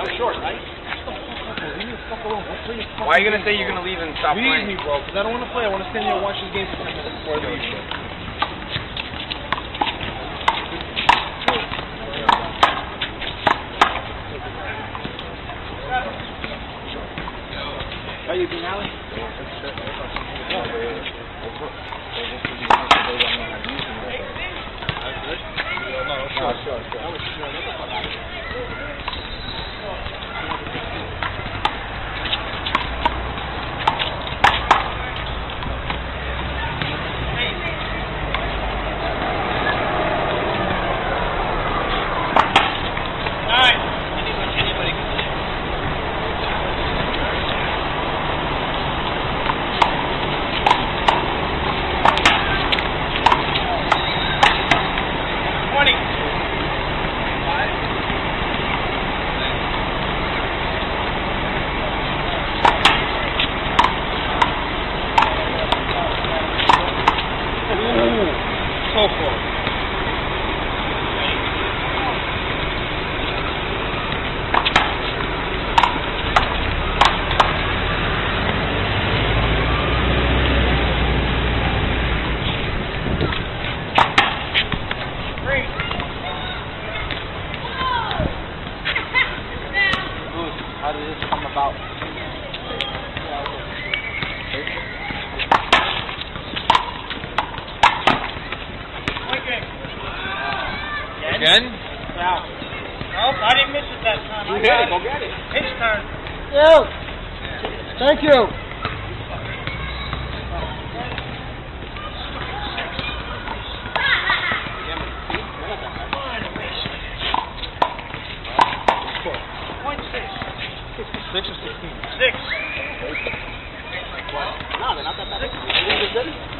That was short, right? Why are you gonna say you're gonna leave and stop Leave playing? me, bro, because I don't want to play. I want to stand here and watch this game for 20 minutes before I leave. How you doing, Allie? Sure, sure, sure. So close. How did this come about? Again? Nope, I didn't miss it that time. You I hit got it. Go get it. His turn. Thank you. Point six. Six or sixteen? Six. No, they're not that bad. You